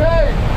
Ok!